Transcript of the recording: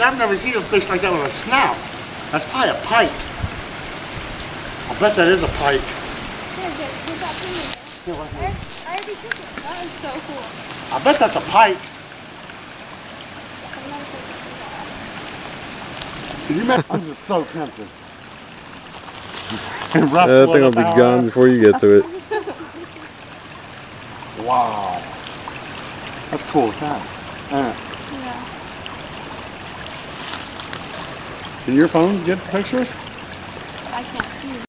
I've never seen a fish like that with a snout. That's probably a pike. I bet that is a pike. Here, get, get that thing in there. Yeah, what- I, I already took it. That is so cool. I bet that's a pike. I'm not you imagine? I'm just so tempted. and Yeah, that thing will be gone before you get to it. Wow. That's cool, huh? Uh, Yeah. Can your phones get pictures? I can't see.